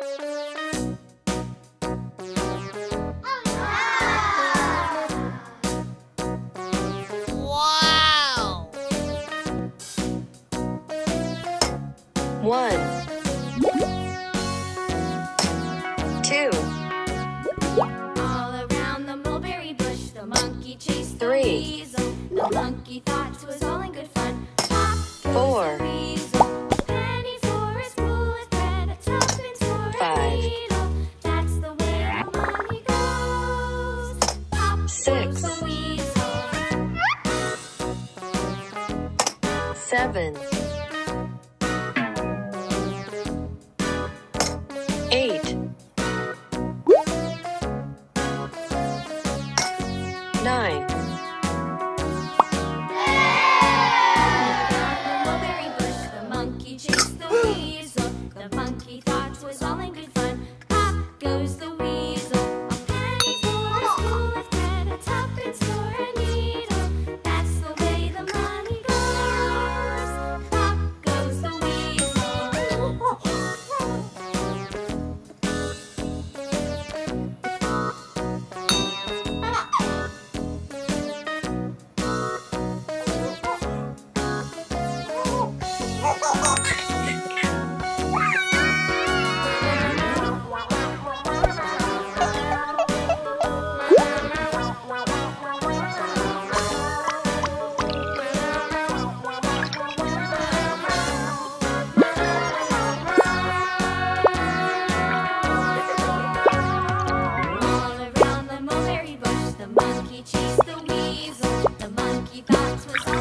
Wow! One, two, six, seven, eight, nine. The monkey chased the weasel. The monkey thought was all in good Rocky, that was.